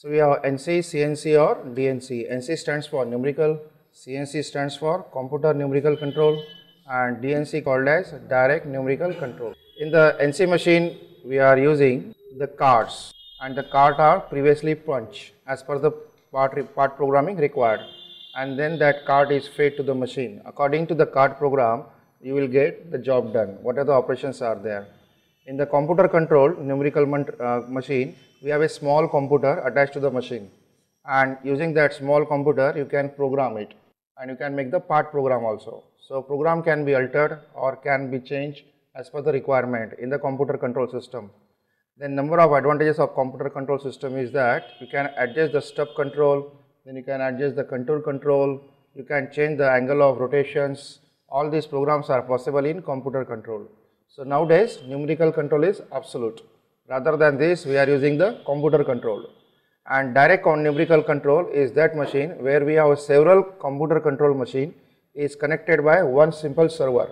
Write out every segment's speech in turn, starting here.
So we have NC, CNC or DNC. NC stands for numerical, CNC stands for computer numerical control and DNC called as direct numerical control. In the NC machine we are using the cards and the cards are previously punched as per the part, part programming required and then that card is fed to the machine. According to the card program you will get the job done, whatever the operations are there. In the computer controlled numerical uh, machine, we have a small computer attached to the machine and using that small computer you can program it and you can make the part program also. So program can be altered or can be changed as per the requirement in the computer control system. The number of advantages of computer control system is that you can adjust the step control, then you can adjust the contour control, you can change the angle of rotations, all these programs are possible in computer control. So nowadays numerical control is absolute. Rather than this we are using the computer control. And direct numerical control is that machine where we have several computer control machine is connected by one simple server.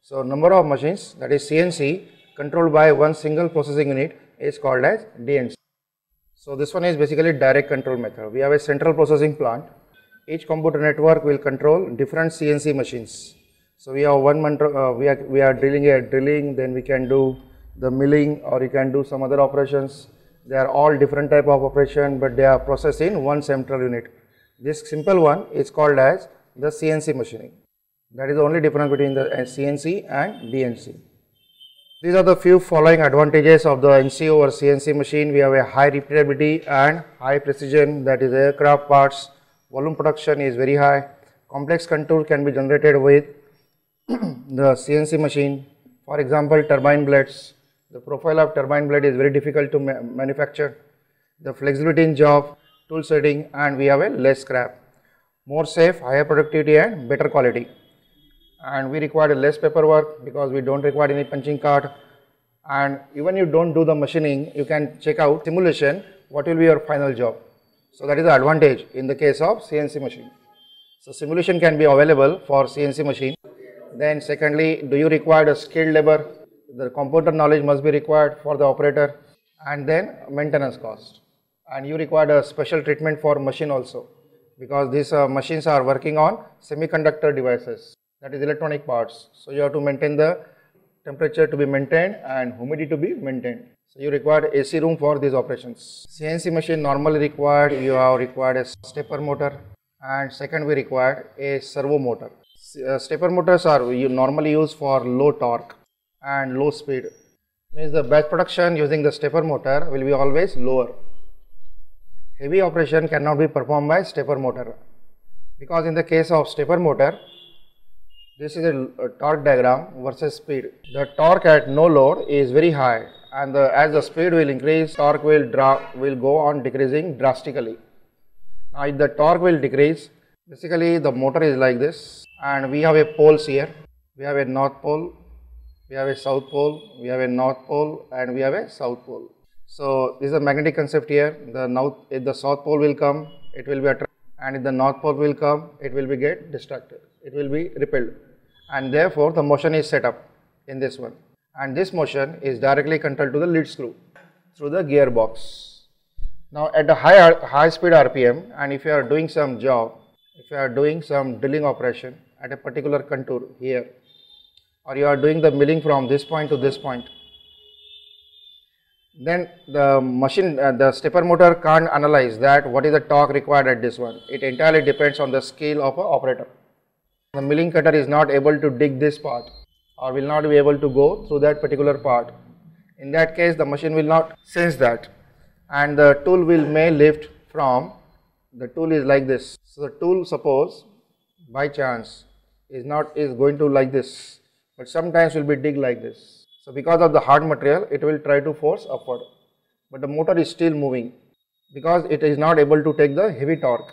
So number of machines that is CNC controlled by one single processing unit is called as DNC. So this one is basically direct control method. We have a central processing plant. Each computer network will control different CNC machines. So we have one uh, we are we are drilling a drilling, then we can do the milling or you can do some other operations. They are all different type of operation, but they are processed in one central unit. This simple one is called as the CNC machining. That is the only difference between the uh, CNC and DNC. These are the few following advantages of the NC over CNC machine. We have a high repeatability and high precision that is aircraft parts. Volume production is very high. Complex contour can be generated with the CNC machine, for example, turbine blades. The profile of turbine blade is very difficult to ma manufacture. The flexibility in job, tool setting and we have a less scrap. More safe, higher productivity and better quality. And we require less paperwork because we don't require any punching card. And even you don't do the machining, you can check out simulation, what will be your final job. So that is the advantage in the case of CNC machine. So simulation can be available for CNC machine. Then secondly, do you require a skilled labor? The computer knowledge must be required for the operator and then maintenance cost. And you require a special treatment for machine also because these uh, machines are working on semiconductor devices that is electronic parts. So you have to maintain the temperature to be maintained and humidity to be maintained. So you require AC room for these operations. CNC machine normally required, you have required a stepper motor and second we required a servo motor. Uh, stepper motors are you normally used for low torque and low speed. Means the batch production using the stepper motor will be always lower. Heavy operation cannot be performed by stepper motor. Because in the case of stepper motor this is a, a torque diagram versus speed. The torque at no load is very high and the, as the speed will increase torque will drop will go on decreasing drastically. Now if the torque will decrease basically the motor is like this and we have a poles here. We have a north pole we have a south pole we have a north pole and we have a south pole. So this is a magnetic concept here. The north if the south pole will come it will be attracted and if the north pole will come it will be get distracted it will be repelled. And therefore the motion is set up in this one. And this motion is directly controlled to the lead screw through the gearbox. Now at the high high speed rpm and if you are doing some job if you are doing some drilling operation at a particular contour here or you are doing the milling from this point to this point. Then the machine uh, the stepper motor can't analyze that what is the torque required at this one. It entirely depends on the skill of a operator. The milling cutter is not able to dig this part or will not be able to go through that particular part. In that case the machine will not sense that and the tool will may lift from the tool is like this. So the tool suppose by chance is not is going to like this but sometimes will be dig like this. So because of the hard material it will try to force upward. But the motor is still moving. Because it is not able to take the heavy torque.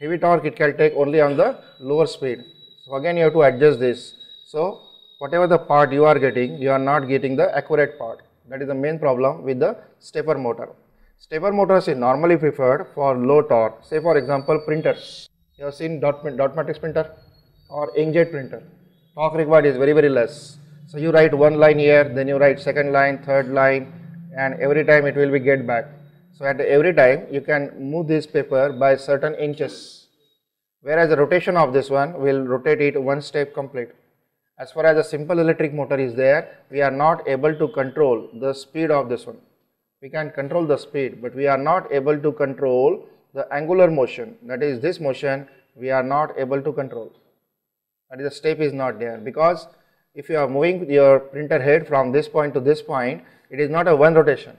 Heavy torque it can take only on the lower speed. So again you have to adjust this. So whatever the part you are getting you are not getting the accurate part. That is the main problem with the stepper motor. Stepper motors is normally preferred for low torque. Say for example printers. You have seen dot, dot matrix printer or inkjet printer. Torque required is very very less. So you write one line here, then you write second line, third line and every time it will be get back. So at every time you can move this paper by certain inches. Whereas the rotation of this one will rotate it one step complete. As far as a simple electric motor is there, we are not able to control the speed of this one. We can control the speed, but we are not able to control the angular motion. That is this motion we are not able to control. The step is not there because if you are moving your printer head from this point to this point, it is not a one rotation.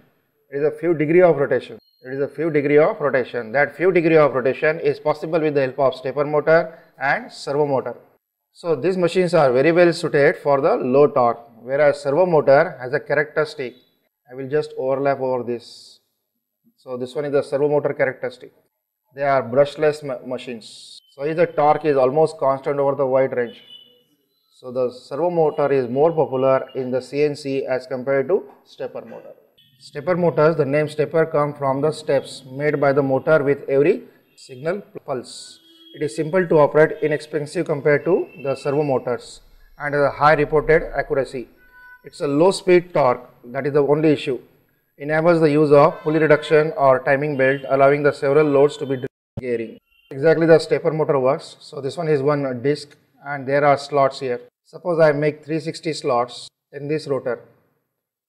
It is a few degree of rotation. It is a few degree of rotation. That few degree of rotation is possible with the help of stepper motor and servo motor. So these machines are very well suited for the low torque whereas servo motor has a characteristic. I will just overlap over this. So this one is the servo motor characteristic. They are brushless ma machines. So the torque is almost constant over the wide range. So the servo motor is more popular in the CNC as compared to stepper motor. Stepper motors, the name stepper come from the steps made by the motor with every signal pulse. It is simple to operate, inexpensive compared to the servo motors and has a high reported accuracy. It's a low speed torque that is the only issue. Enables the use of pulley reduction or timing belt allowing the several loads to be gearing. Exactly the stepper motor works. So this one is one disc and there are slots here. Suppose I make 360 slots in this rotor.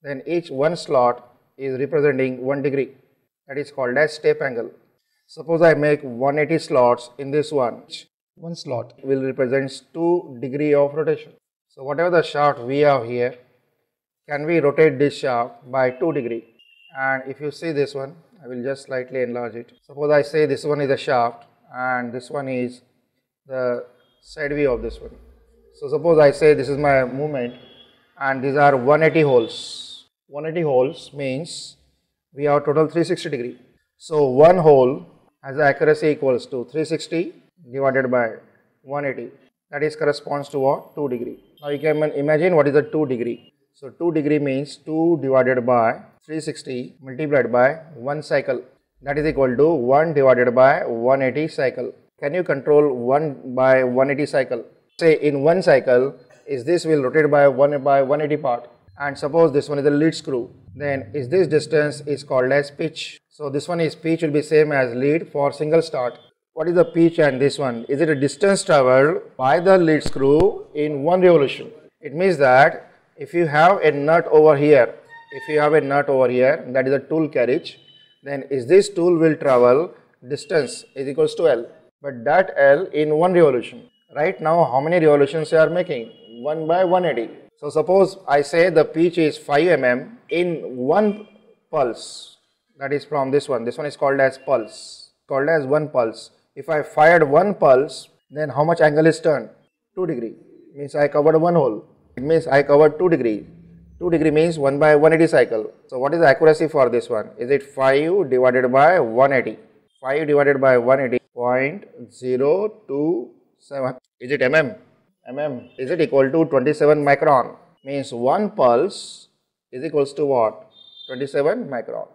Then each one slot is representing 1 degree that is called as step angle. Suppose I make 180 slots in this one, one slot will represent 2 degree of rotation. So whatever the shaft we have here, can we rotate this shaft by 2 degree and if you see this one, I will just slightly enlarge it. Suppose I say this one is a shaft and this one is the side view of this one. So suppose I say this is my movement and these are 180 holes 180 holes means we have total 360 degree. So one hole has accuracy equals to 360 divided by 180 that is corresponds to what 2 degree. Now you can imagine what is the 2 degree. So 2 degree means 2 divided by 360 multiplied by 1 cycle that is equal to 1 divided by 180 cycle. Can you control 1 by 180 cycle? Say in one cycle is this will rotate by 1 by 180 part? And suppose this one is the lead screw. Then is this distance is called as pitch. So this one is pitch will be same as lead for single start. What is the pitch and this one? Is it a distance traveled by the lead screw in one revolution? It means that if you have a nut over here if you have a nut over here that is a tool carriage then is this tool will travel distance is equals to L but that L in one revolution right now how many revolutions you are making 1 by 180 so suppose I say the pitch is 5 mm in one pulse that is from this one. This one is called as pulse, called as one pulse. If I fired one pulse, then how much angle is turned? 2 degree. Means I covered one hole. It means I covered 2 degree. 2 degree means 1 by 180 cycle. So what is the accuracy for this one? Is it 5 divided by 180? 5 divided by 180 0.027. Is it mm? mm is it equal to 27 micron means one pulse is equals to what 27 micron